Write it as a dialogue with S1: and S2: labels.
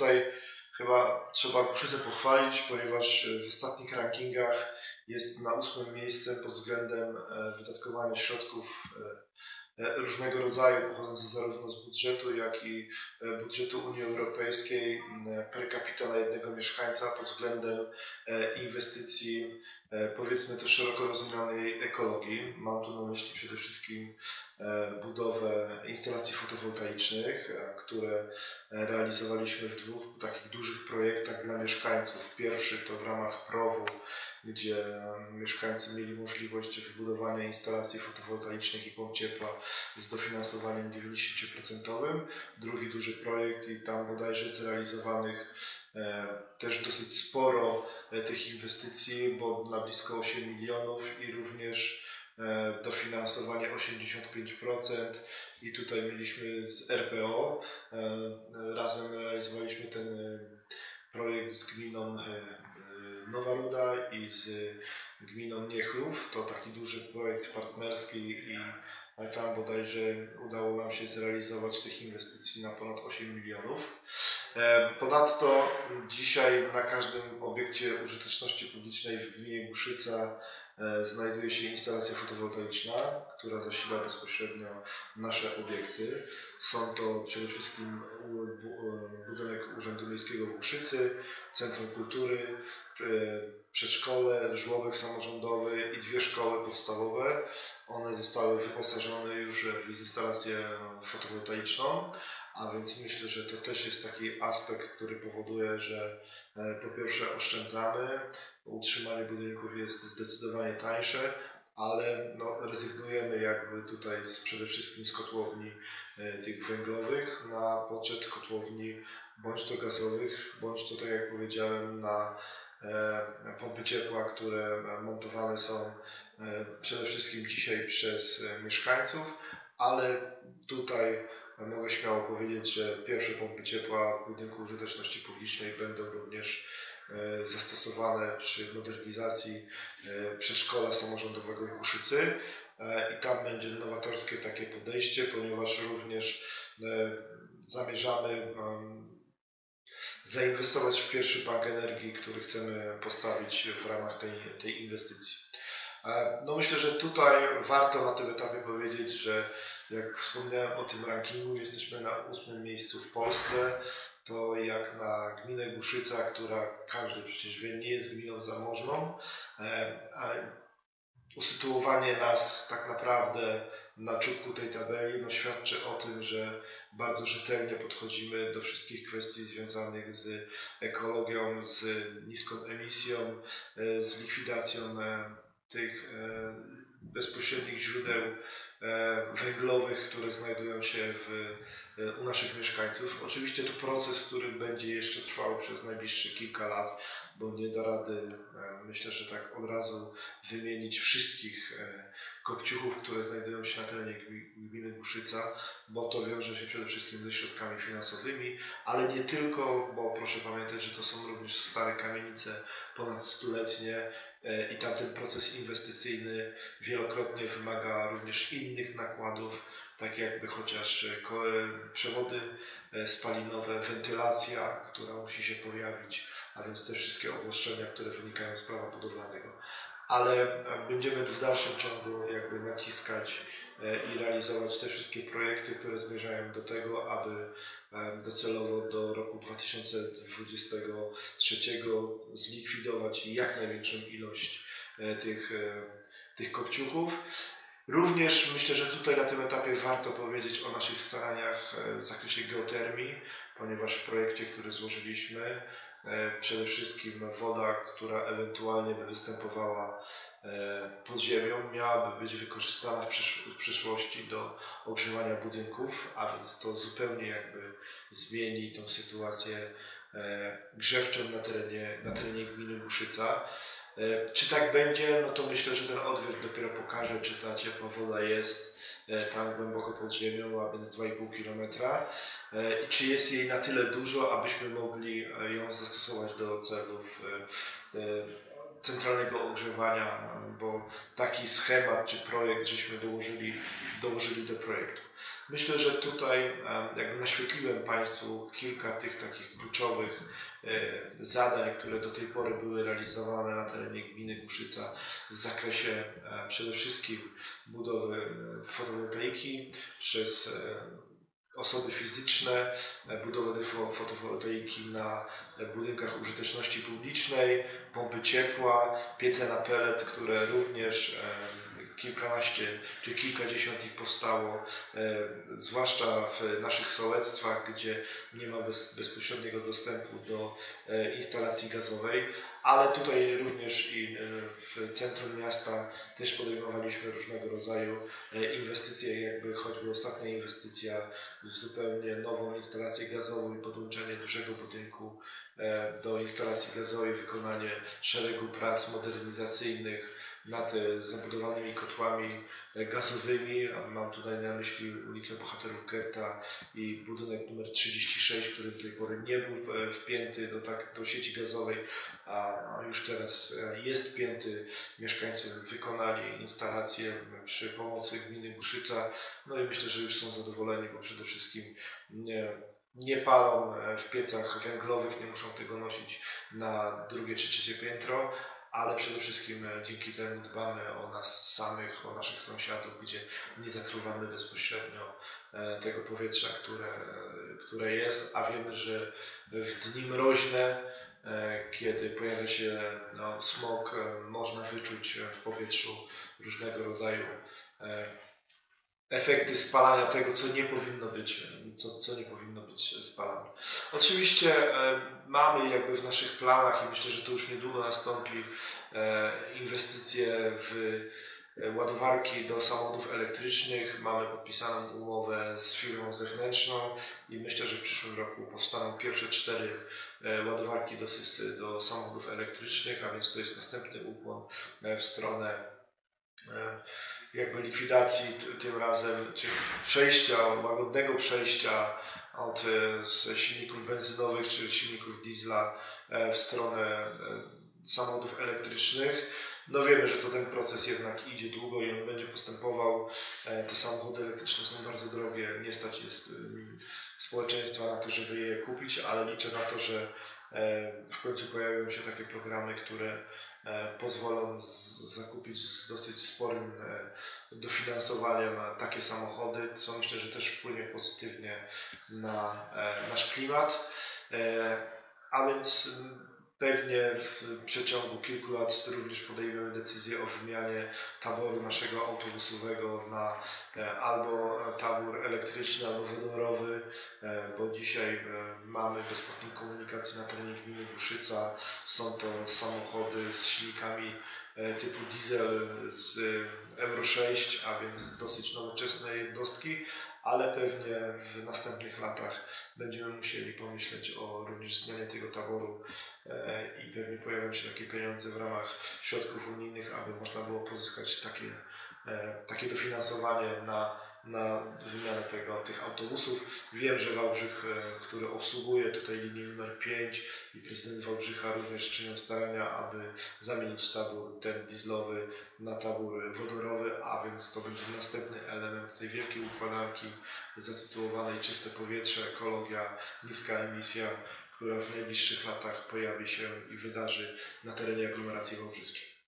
S1: tutaj chyba trzeba Kuszycę pochwalić, ponieważ w ostatnich rankingach jest na ósmym miejscu pod względem wydatkowania środków E, różnego rodzaju, pochodzące zarówno z budżetu, jak i e, budżetu Unii Europejskiej per capita na jednego mieszkańca pod względem e, inwestycji, powiedzmy to szeroko rozumianej ekologii. Mam tu na myśli przede wszystkim budowę instalacji fotowoltaicznych, które realizowaliśmy w dwóch takich dużych projektach dla mieszkańców. Pierwszy to w ramach PROW-u, gdzie mieszkańcy mieli możliwość wybudowania instalacji fotowoltaicznych i pomp ciepła z dofinansowaniem 90%. Drugi duży projekt i tam bodajże zrealizowanych e, też dosyć sporo e, tych inwestycji, bo na blisko 8 milionów i również e, dofinansowanie 85% i tutaj mieliśmy z RPO, razem realizowaliśmy ten projekt z gminą Nowa Ruda i z gminą Niechlów. To taki duży projekt partnerski i tam bodajże udało nam się zrealizować tych inwestycji na ponad 8 milionów. E, ponadto dzisiaj na każdym obiekcie użyteczności publicznej w gminie Buszyca e, znajduje się instalacja fotowoltaiczna, która zasila bezpośrednio nasze obiekty. Są to przede wszystkim budynek Urzędu Miejskiego w Buszycy, Centrum Kultury, przedszkole, żłobek samorządowy i dwie szkoły podstawowe. One zostały wyposażone już w instalację fotowoltaiczną, a więc myślę, że to też jest taki aspekt, który powoduje, że e, po pierwsze oszczędzamy, utrzymanie budynków jest zdecydowanie tańsze, ale no, rezygnujemy jakby tutaj z, przede wszystkim z kotłowni e, tych węglowych na poczet kotłowni bądź to gazowych, bądź to tak jak powiedziałem na E, pompy ciepła, które montowane są e, przede wszystkim dzisiaj przez e, mieszkańców, ale tutaj mogę śmiało powiedzieć, że pierwsze pompy ciepła w budynku użyteczności publicznej będą również zastosowane przy modernizacji przedszkola samorządowego w Kuszycy. I tam będzie nowatorskie takie podejście, ponieważ również zamierzamy zainwestować w pierwszy bank energii, który chcemy postawić w ramach tej, tej inwestycji. E, no myślę, że tutaj warto na tym etapie powiedzieć, że jak wspomniałem o tym rankingu, jesteśmy na ósmym miejscu w Polsce. To jak na gminę Guszyca, która każdy przecież wie, nie jest gminą zamożną, e, usytuowanie nas tak naprawdę na czubku tej tabeli no, świadczy o tym, że bardzo rzetelnie podchodzimy do wszystkich kwestii związanych z ekologią, z niską emisją, e, z likwidacją e, tych e, bezpośrednich źródeł węglowych, które znajdują się w, u naszych mieszkańców. Oczywiście to proces, który będzie jeszcze trwał przez najbliższe kilka lat, bo nie da rady, myślę, że tak od razu wymienić wszystkich kopciuchów, które znajdują się na terenie gminy Buszyca, bo to wiąże się przede wszystkim ze środkami finansowymi, ale nie tylko, bo proszę pamiętać, że to są również stare kamienice ponad stuletnie e, i tamten proces inwestycyjny wielokrotnie wymaga również innych nakładów, tak jakby chociaż e, przewody e, spalinowe, wentylacja, która musi się pojawić, a więc te wszystkie obostrzenia, które wynikają z prawa budowlanego. Ale będziemy w dalszym ciągu jakby naciskać e, i realizować te wszystkie projekty, które zmierzają do tego, aby docelowo do roku 2023 zlikwidować jak największą ilość e, tych, e, tych kopciuchów. Również myślę, że tutaj na tym etapie warto powiedzieć o naszych staraniach w zakresie geotermii, ponieważ w projekcie, który złożyliśmy, E, przede wszystkim woda, która ewentualnie by występowała e, pod ziemią, miałaby być wykorzystana w, przysz w przyszłości do ogrzewania budynków, a więc to zupełnie jakby zmieni tą sytuację e, grzewczą na terenie, na terenie gminy Buszyca. Czy tak będzie? No to myślę, że ten odwiert dopiero pokaże, czy ta ciepła woda jest tam głęboko pod ziemią, a więc 2,5 km. E, i czy jest jej na tyle dużo, abyśmy mogli e, ją zastosować do celów e, centralnego ogrzewania, bo taki schemat czy projekt żeśmy dołożyli, dołożyli do projektu. Myślę, że tutaj jakby naświetliłem Państwu kilka tych takich kluczowych e, zadań, które do tej pory były realizowane na terenie gminy Guszyca w zakresie e, przede wszystkim budowy e, fotowoltaiki przez osoby fizyczne, budowę fotowoltaiki na budynkach użyteczności publicznej, pompy ciepła, piece na pelet, które również kilkanaście czy kilkadziesiąt ich powstało, e, zwłaszcza w naszych sołectwach, gdzie nie ma bez, bezpośredniego dostępu do e, instalacji gazowej, ale tutaj również i e, w centrum miasta też podejmowaliśmy różnego rodzaju inwestycje, jakby choćby ostatnia inwestycja w zupełnie nową instalację gazową i podłączenie dużego budynku do instalacji gazowej, wykonanie szeregu prac modernizacyjnych, nad zabudowanymi kotłami gazowymi. Mam tutaj na myśli ulicę Bohaterów Kerta i budynek numer 36, który do tej pory nie był wpięty do, tak, do sieci gazowej, a już teraz jest wpięty. Mieszkańcy wykonali instalację przy pomocy gminy Buszyca. No i myślę, że już są zadowoleni, bo przede wszystkim nie, nie palą w piecach węglowych, nie muszą tego nosić na drugie czy trzecie piętro, ale przede wszystkim e, dzięki temu dbamy o nas samych, o naszych sąsiadów, gdzie nie zatruwamy bezpośrednio e, tego powietrza, które, e, które jest, a wiemy, że w dni mroźne, kiedy pojawia się no, smog, można wyczuć w powietrzu różnego rodzaju efekty spalania tego, co nie powinno być, co, co nie powinno być spalane. Oczywiście e, mamy jakby w naszych planach i myślę, że to już niedługo nastąpi e, inwestycje w e, ładowarki do samochodów elektrycznych. Mamy podpisaną umowę z firmą zewnętrzną i myślę, że w przyszłym roku powstaną pierwsze cztery ładowarki do, do samochodów elektrycznych, a więc to jest następny ukłon w stronę jakby likwidacji tym razem, czy przejścia, łagodnego przejścia od silników benzynowych czy silników diesla e, w stronę e, samochodów elektrycznych. No wiemy, że to ten proces jednak idzie długo i on będzie postępował. E, te samochody elektryczne są bardzo drogie, nie stać jest społeczeństwa na to, żeby je kupić, ale liczę na to, że w końcu pojawią się takie programy, które E, pozwolą zakupić z dosyć sporym e, dofinansowaniem takie samochody, co myślę, że też wpłynie pozytywnie na e, nasz klimat. A więc Pewnie w przeciągu kilku lat również podejmiemy decyzję o wymianie taboru naszego autobusowego na albo tabor elektryczny, albo wodorowy, bo dzisiaj mamy bezpłatną komunikację na terenie gminy Buszyca. Są to samochody z silnikami typu diesel z Euro 6, a więc dosyć nowoczesne jednostki, ale pewnie w następnych latach będziemy musieli pomyśleć o również zmianie tego taboru e, i pewnie pojawią się takie pieniądze w ramach środków unijnych, aby można było pozyskać takie, e, takie dofinansowanie na na wymianę tego, tych autobusów. Wiem, że Wałbrzych, e, który obsługuje tutaj linię numer 5 i prezydent Wałbrzycha również czynią starania, aby zamienić tabór ten dieslowy na tabór wodorowy, a więc to będzie następny element tej wielkiej układanki zatytułowanej Czyste powietrze, ekologia, niska emisja, która w najbliższych latach pojawi się i wydarzy na terenie aglomeracji wałbrzyskiej.